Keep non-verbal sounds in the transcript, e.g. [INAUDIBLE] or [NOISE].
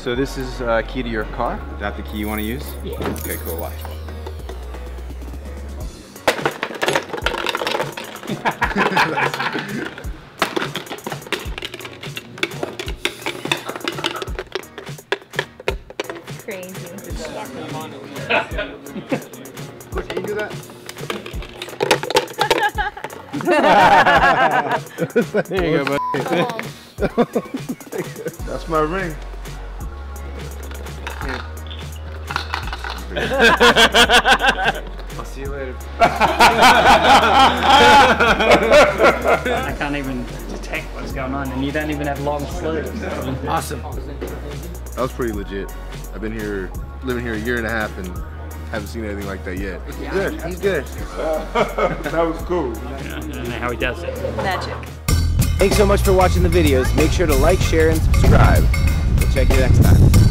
So this is uh, key to your car? Is that the key you want to use? Yeah. Okay, cool. Watch. Crazy. Coach, can you do that? [LAUGHS] There you go, buddy. [LAUGHS] That's my ring. I'll see you later. [LAUGHS] I can't even detect what's going on, and you don't even have long sleeves. Awesome. That was pretty legit. I've been here, living here a year and a half, and haven't seen anything like that yet. Good. He's good. [LAUGHS] that was cool. I don't know how he does it. Magic. Thanks so much for watching the videos. Make sure to like, share, and subscribe. We'll check you next time.